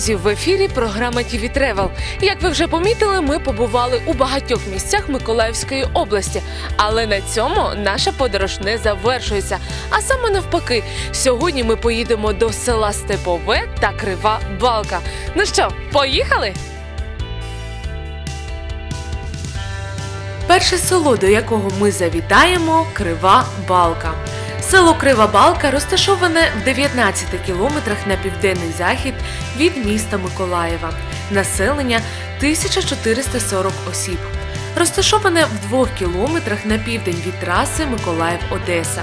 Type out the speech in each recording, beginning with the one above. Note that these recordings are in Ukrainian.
Друзі, в ефірі програма «TV Travel. Як ви вже помітили, ми побували у багатьох місцях Миколаївської області. Але на цьому наша подорож не завершується. А саме навпаки, сьогодні ми поїдемо до села Степове та Крива Балка. Ну що, поїхали? Перше село, до якого ми завітаємо, Крива Балка. Село Крива Балка розташоване в 19 кілометрах на південний захід від міста Миколаєва. Населення 1440 осіб. Розташоване в двох кілометрах на південь від траси Миколаїв-Одеса.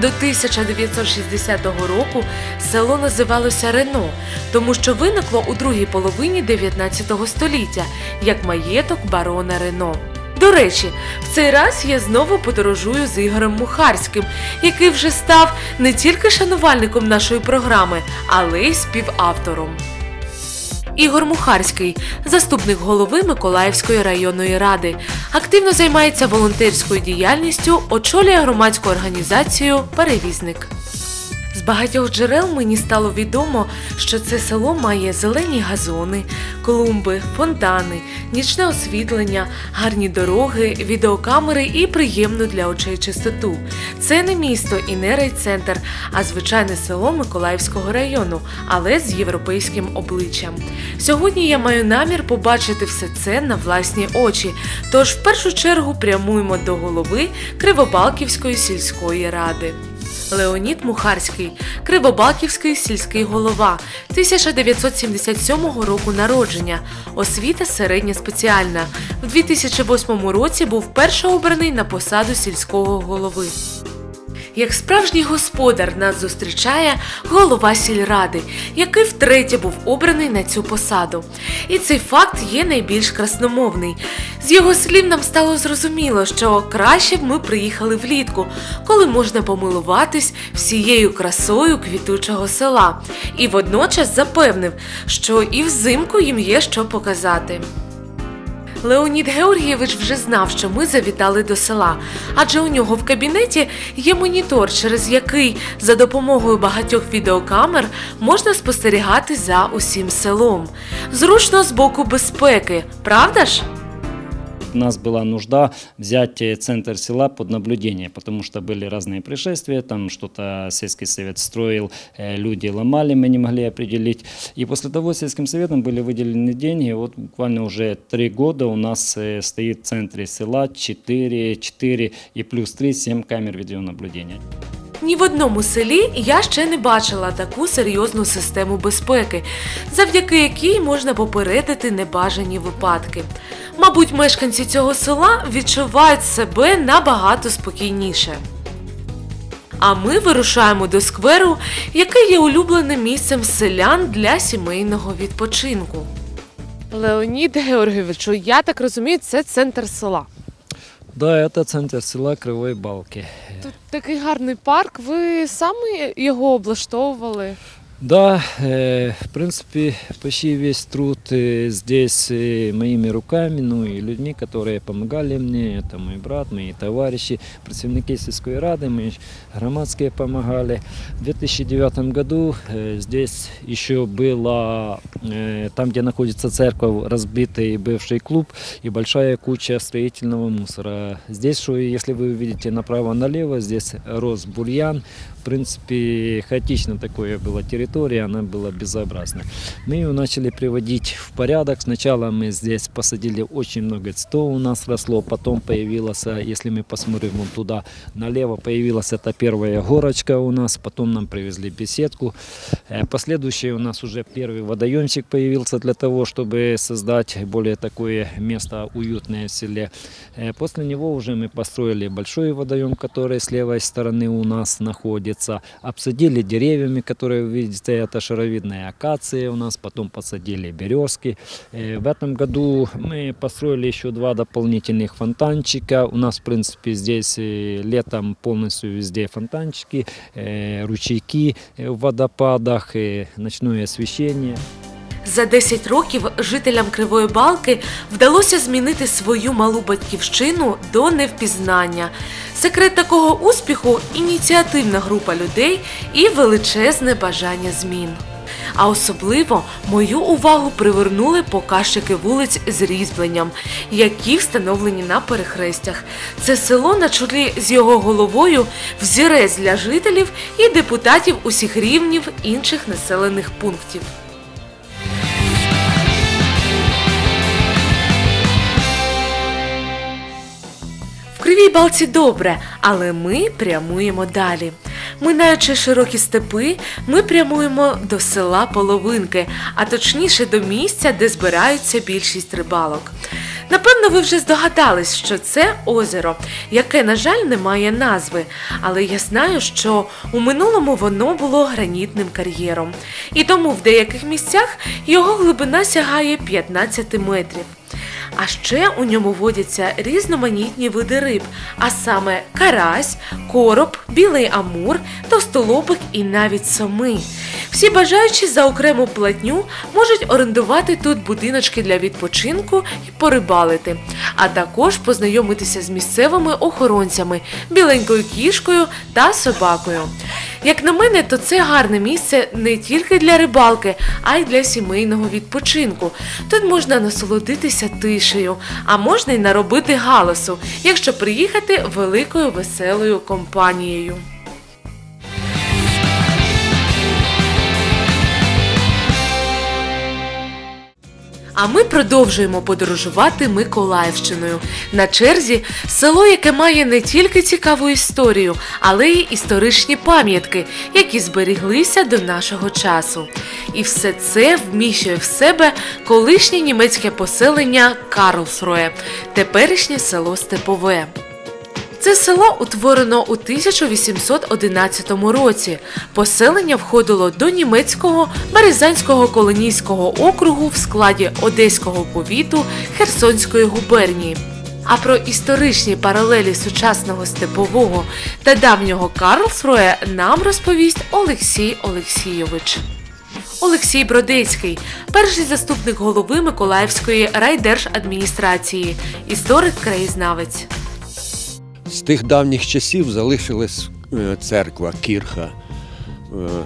До 1960 року село називалося Рено, тому що виникло у другій половині 19 століття як маєток барона Рено. До речі, в цей раз я знову подорожую з Ігорем Мухарським, який вже став не тільки шанувальником нашої програми, але й співавтором. Ігор Мухарський, заступник голови Миколаївської районної ради, активно займається волонтерською діяльністю, очолює громадську організацію Перевізник. З багатьох джерел мені стало відомо, що це село має зелені газони, клумби, фонтани, нічне освітлення, гарні дороги, відеокамери і приємну для очей чистоту. Це не місто і не райцентр, а звичайне село Миколаївського району, але з європейським обличчям. Сьогодні я маю намір побачити все це на власні очі. Тож в першу чергу прямуємо до голови Кривобалківської сільської ради. Леонід Мухарський, Кривобалківський сільський голова, 1977 року народження, освіта середня спеціальна. В 2008 році був першообраний на посаду сільського голови. Як справжній господар нас зустрічає голова сільради, який втретє був обраний на цю посаду. І цей факт є найбільш красномовний. З його слів нам стало зрозуміло, що краще б ми приїхали влітку, коли можна помилуватись всією красою квітучого села. І водночас запевнив, що і взимку їм є що показати. Леонід Георгійович вже знав, що ми завітали до села, адже у нього в кабінеті є монітор, через який за допомогою багатьох відеокамер можна спостерігати за усім селом. Зручно з боку безпеки, правда ж? У нас была нужда взять э, центр села под наблюдение, потому что были разные происшествия, там что-то сельский совет строил, э, люди ломали, мы не могли определить. И после того сельским советом были выделены деньги, вот буквально уже три года у нас э, стоит в центре села 4, 4 и плюс 3, 7 камер видеонаблюдения. Ні в одному селі я ще не бачила таку серйозну систему безпеки, завдяки якій можна попередити небажані випадки. Мабуть, мешканці цього села відчувають себе набагато спокійніше. А ми вирушаємо до скверу, який є улюбленим місцем селян для сімейного відпочинку. Леонід Георгійовичу, я так розумію, це центр села. Да, это центр села Кривої Балки. Тут такий гарний парк. Ви самі його облаштовували? Да, э, в принципе, почти весь труд э, здесь э, моими руками, ну и людьми, которые помогали мне. Это мой брат, мои товарищи, представники сельской рады, мы громадские помогали. В 2009 году э, здесь еще было, э, там, где находится церковь, разбитый бывший клуб и большая куча строительного мусора. Здесь, что, если вы увидите направо-налево, здесь рос бурьян. В принципе, хаотично такое была территория, она была безобразна. Мы ее начали приводить в порядок. Сначала мы здесь посадили очень много цветов у нас росло, потом появилась, если мы посмотрим вон туда налево, появилась эта первая горочка у нас, потом нам привезли беседку. Э, Последующий у нас уже первый водоемчик появился для того, чтобы создать более такое место уютное в селе. Э, После него уже мы построили большой водоем, который с левой стороны у нас находится. Обсадили деревьями, которые вы видите, это шаровидные акации у нас, потом посадили березки. Э, В этом году мы построили еще два дополнительных фонтанчика. У нас, в принципе, здесь э, летом полностью везде фонтанчики, э, ручейки э, в водопадах, э, ночное освещение. За 10 років жителям Кривої Балки вдалося змінити свою малу батьківщину до невпізнання. Секрет такого успіху ініціативна група людей і величезне бажання змін. А особливо мою увагу привернули показчики вулиць з різьбленням, які встановлені на перехрестях. Це село на чолі з його головою взірець для жителів і депутатів усіх рівнів інших населених пунктів. Кривій Балці добре, але ми прямуємо далі. Минаючи широкі степи, ми прямуємо до села Половинки, а точніше до місця, де збираються більшість рибалок. Напевно, ви вже здогадались, що це озеро, яке, на жаль, не має назви. Але я знаю, що у минулому воно було гранітним кар'єром. І тому в деяких місцях його глибина сягає 15 метрів. А ще у ньому водяться різноманітні види риб, а саме карась, короб, білий амур, товстолобик і навіть соми. Всі бажаючі за окрему платню можуть орендувати тут будиночки для відпочинку і порибалити, а також познайомитися з місцевими охоронцями, біленькою кішкою та собакою. Як на мене, то це гарне місце не тільки для рибалки, а й для сімейного відпочинку. Тут можна насолодитися тишею, а можна й наробити галасу, якщо приїхати великою веселою компанією. А ми продовжуємо подорожувати Миколаївщиною. На черзі село, яке має не тільки цікаву історію, але й історичні пам'ятки, які зберіглися до нашого часу. І все це вміщує в себе колишнє німецьке поселення Карлсроє, теперішнє село Степове. Це село утворено у 1811 році. Поселення входило до німецького Березанського колонійського округу в складі Одеського повіту Херсонської губернії. А про історичні паралелі сучасного степового та давнього Карлсруе нам розповість Олексій Олексійович. Олексій Бродецький, перший заступник голови Миколаївської райдержадміністрації, історик-краєзнавець. З тих давніх часів залишилась е, церква Кірха. Е,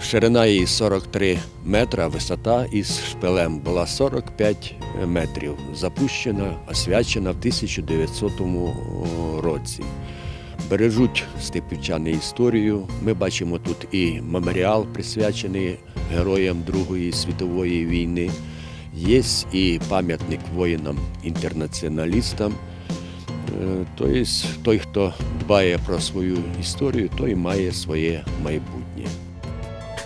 Ширина її 43 метра, висота із шпилем була 45 метрів. Запущена, освячена в 1900 році. Бережуть степівчани історію. Ми бачимо тут і меморіал, присвячений героям Другої світової війни. Є і пам'ятник воїнам-інтернаціоналістам. Тобто той, хто дбає про свою історію, той має своє майбутнє.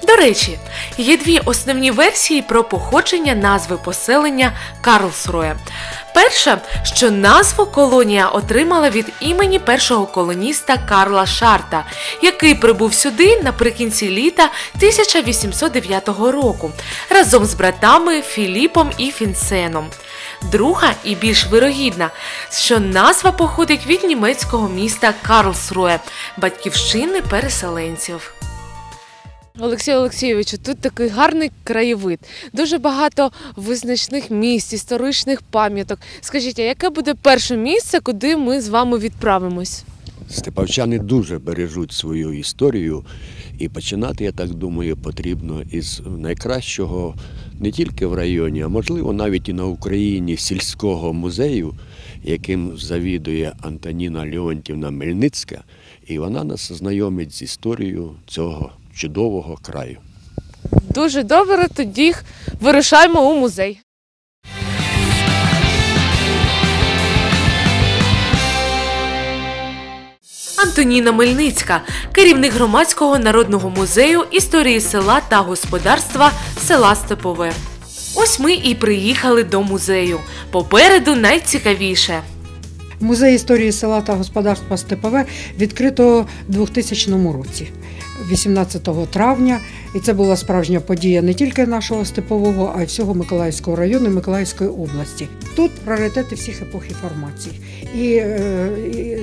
До речі, є дві основні версії про походження назви поселення Карлсруе. Перша, що назву колонія отримала від імені першого колоніста Карла Шарта, який прибув сюди наприкінці літа 1809 року разом з братами Філіпом і Фінсеном. Друга і більш вирогідна, що назва походить від німецького міста Карлсруе, батьківщини переселенців. Олексію Олексійовичу, тут такий гарний краєвид, дуже багато визначних місць, історичних пам'яток. Скажіть, а яке буде перше місце, куди ми з вами відправимось? Степавчани дуже бережуть свою історію, і починати, я так думаю, потрібно із найкращого не тільки в районі, а можливо навіть і на Україні сільського музею, яким завідує Антоніна Леонтівна Мельницька, і вона нас знайомить з історією цього чудового краю. Дуже добре, тоді вирушаємо у музей. Антоніна Мельницька, керівник громадського народного музею історії села та господарства села Степове. Ось ми і приїхали до музею. Попереду найцікавіше. Музей історії села та господарства Степове відкрито у 2000 році, 18 травня. І це була справжня подія не тільки нашого степового, а й всього Миколаївського району, Миколаївської області. Тут пріоритети всіх епох і формацій. І, е, і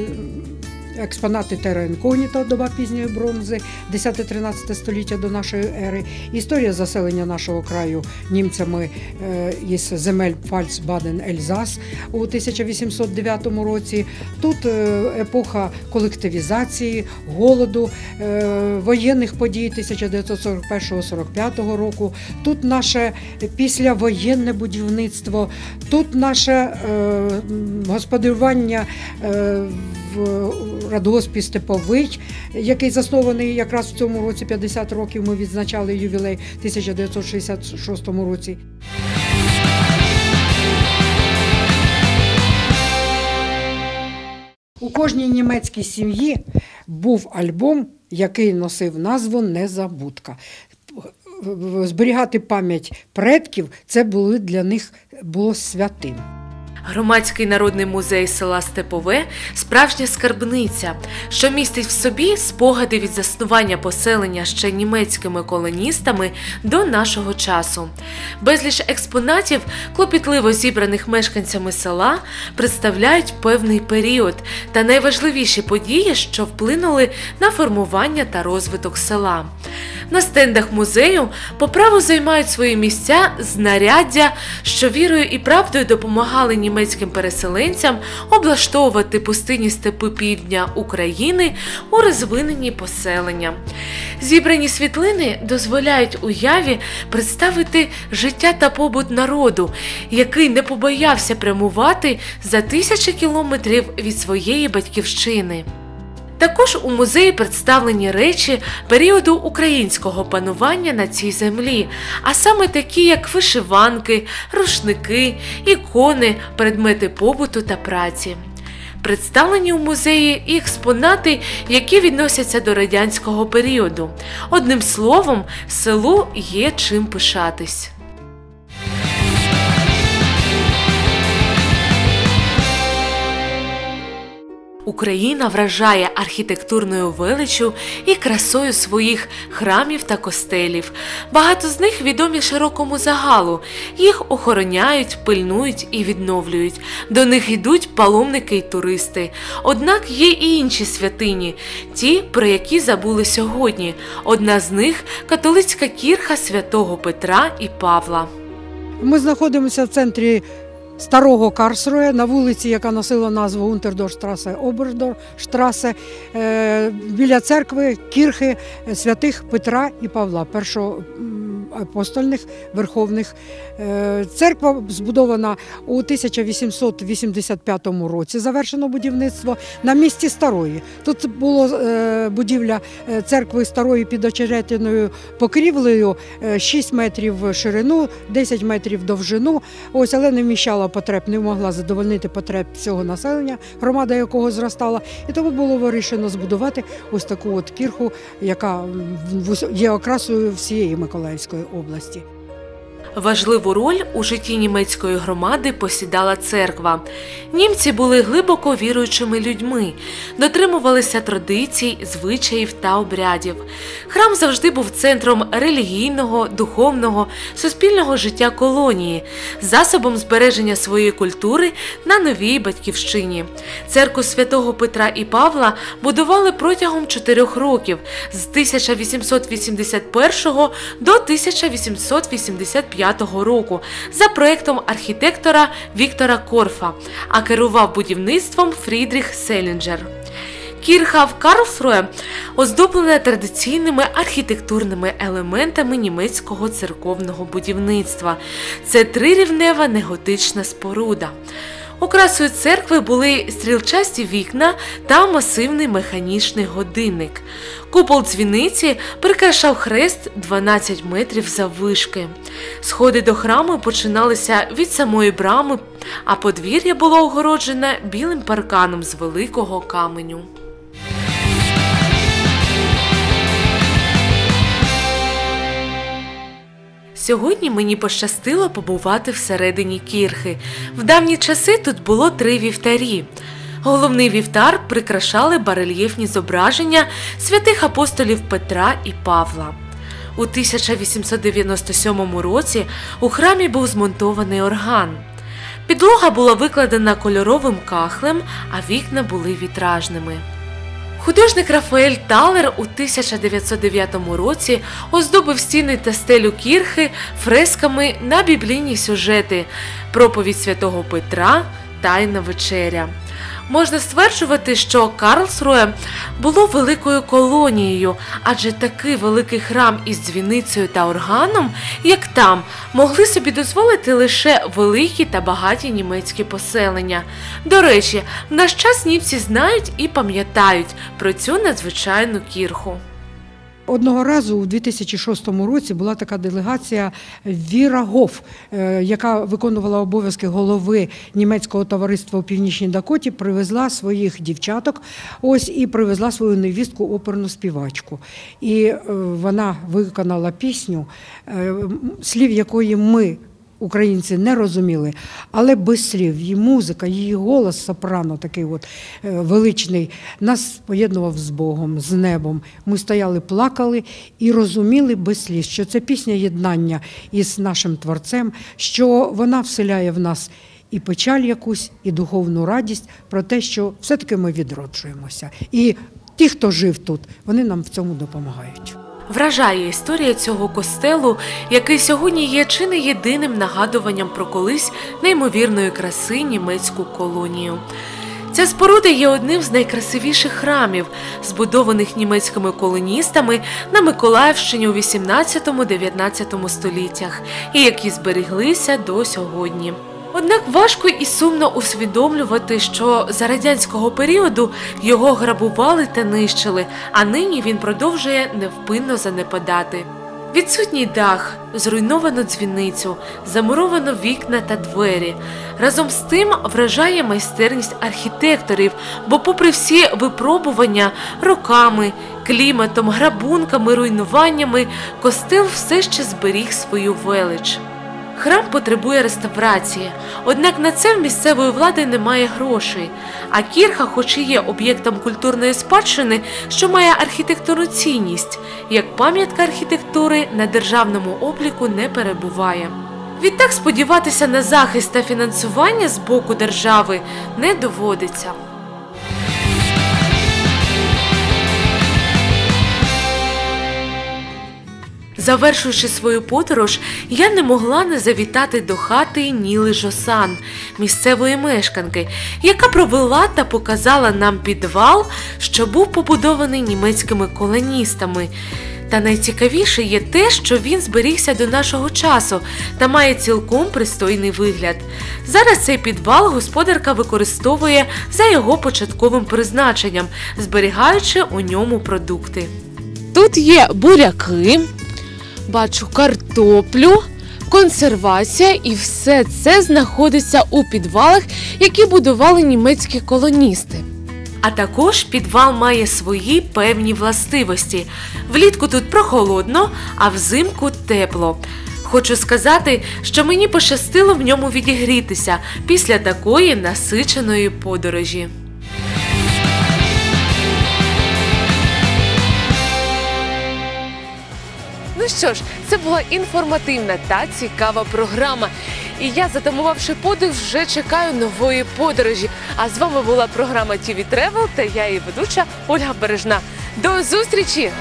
експонати Терра Інкогніто, доба пізньої бронзи, 10-13 століття до нашої ери, історія заселення нашого краю німцями е, із земель Пфальц Баден Ельзас у 1809 році. Тут е, епоха колективізації, голоду, е, воєнних подій 1941-45 року. Тут наше післявоєнне будівництво, тут наше господарювання е, в радгоспі Степовий, який заснований якраз в цьому році 50 років. Ми відзначали ювілей в 1966 році. У кожній німецькій сім'ї був альбом, який носив назву Незабудка. Зберігати пам'ять предків це були для них було святим. Громадський народний музей села Степове справжня скарбниця, що містить в собі спогади від заснування поселення ще німецькими колоністами до нашого часу. Безліч експонатів, клопітливо зібраних мешканцями села, представляють певний період та найважливіші події, що вплинули на формування та розвиток села. На стендах музею по праву займають свої місця знаряддя, що вірою і правдою допомагали німецьким переселенцям облаштовувати пустині степи півдня України у розвинені поселення. Зібрані світлини дозволяють уяві представити життя та побут народу, який не побоявся прямувати за тисячі кілометрів від своєї батьківщини. Також у музеї представлені речі періоду українського панування на цій землі, а саме такі, як вишиванки, рушники, ікони, предмети побуту та праці. Представлені у музеї і експонати, які відносяться до радянського періоду. Одним словом, селу є чим пишатись. Україна вражає архітектурною величчю і красою своїх храмів та костелів. Багато з них відомі широкому загалу. Їх охороняють, пильнують і відновлюють. До них йдуть паломники й туристи. Однак є і інші святині, ті, про які забули сьогодні. Одна з них католицька кірха святого Петра і Павла. Ми знаходимося в центрі старого Карсруя на вулиці, яка носила назву Унтердорштрасе Обердорштрасе, е, біля церкви кірхи святих Петра і Павла, першоапостольних верховних. Е, Церква збудована у 1885 році. Завершено будівництво на місці старої. Тут було е, будівля е, церкви старої під очеретяною покрівлею, е, 6 метрів ширину, 10 метрів довжину. Ось, але не вміщала потреб, не могла задовольнити потреб всього населення, громада якого зростала. І тому було вирішено збудувати ось таку от кірху, яка є окрасою всієї Миколаївської області. Важливу роль у житті німецької громади посідала церква. Німці були глибоко віруючими людьми, дотримувалися традицій, звичаїв та обрядів. Храм завжди був центром релігійного, духовного, суспільного життя колонії, засобом збереження своєї культури на новій батьківщині. Церкву святого Петра і Павла будували протягом чотирьох років з 1881 до 1885 року за проектом архітектора Віктора Корфа, а керував будівництвом Фрідріх Селінджер. Кірха в Карлсруе оздоблена традиційними архітектурними елементами німецького церковного будівництва. Це трирівнева неготична споруда. Окрасою церкви були стрілчасті вікна та масивний механічний годинник. Купол дзвіниці прикрашав хрест 12 метрів заввишки. Сходи до храму починалися від самої брами, а подвір'я було огороджене білим парканом з великого каменю. Сьогодні мені пощастило побувати всередині кірхи. В давні часи тут було три вівтарі. Головний вівтар прикрашали барельєфні зображення святих апостолів Петра і Павла. У 1897 році у храмі був змонтований орган. Підлога була викладена кольоровим кахлем, а вікна були вітражними. Художник Рафаель Талер у 1909 році оздобив стіни та стелю кірхи фресками на біблійні сюжети проповідь святого Петра, Тайна вечеря. Можна стверджувати, що Карлсруе було великою колонією, адже такий великий храм із дзвіницею та органом, як там, могли собі дозволити лише великі та багаті німецькі поселення. До речі, в наш час німці знають і пам'ятають про цю надзвичайну кірху. Одного разу у 2006 році була така делегація Віра Гоф, е, яка виконувала обов'язки голови німецького товариства у Північній Дакоті, привезла своїх дівчаток. Ось і привезла свою невістку оперну співачку. І е, вона виконала пісню, е, слів якої ми. Українці не розуміли, але без слів, її музика, її голос сопрано, такий от е, величний, нас поєднував з Богом, з небом. Ми стояли, плакали і розуміли без слів, що це пісня єднання із нашим творцем, що вона вселяє в нас і печаль якусь, і духовну радість про те, що все-таки ми відроджуємося. І ті, хто жив тут, вони нам в цьому допомагають. Вражає історія цього костелу, який сьогодні є чи не єдиним нагадуванням про колись неймовірної краси німецьку колонію. Ця споруда є одним з найкрасивіших храмів, збудованих німецькими колоністами на Миколаївщині у 18-19 століттях, і які збереглися до сьогодні. Однак важко і сумно усвідомлювати, що за радянського періоду його грабували та нищили, а нині він продовжує невпинно занепадати. Відсутній дах, зруйновано дзвіницю, замуровано вікна та двері. Разом з тим вражає майстерність архітекторів, бо, попри всі випробування роками, кліматом, грабунками, руйнуваннями, костел все ще зберіг свою велич. Храм потребує реставрації, однак на це в місцевої влади немає грошей. А кірха, хоч і є об'єктом культурної спадщини, що має архітектурну цінність, як пам'ятка архітектури на державному обліку не перебуває. Відтак сподіватися на захист та фінансування з боку держави не доводиться. Завершуючи свою подорож, я не могла не завітати до хати Ніли Жосан, місцевої мешканки, яка провела та показала нам підвал, що був побудований німецькими колоністами. Та найцікавіше є те, що він зберігся до нашого часу та має цілком пристойний вигляд. Зараз цей підвал господарка використовує за його початковим призначенням, зберігаючи у ньому продукти. Тут є буряки, бачу картоплю, консервація, і все це знаходиться у підвалах, які будували німецькі колоністи. А також підвал має свої певні властивості. Влітку тут прохолодно, а взимку тепло. Хочу сказати, що мені пощастило в ньому відігрітися після такої насиченої подорожі. Що ж, це була інформативна та цікава програма. І я, затамувавши подих, вже чекаю нової подорожі. А з вами була програма TV Travel та я її ведуча Ольга Бережна. До зустрічі!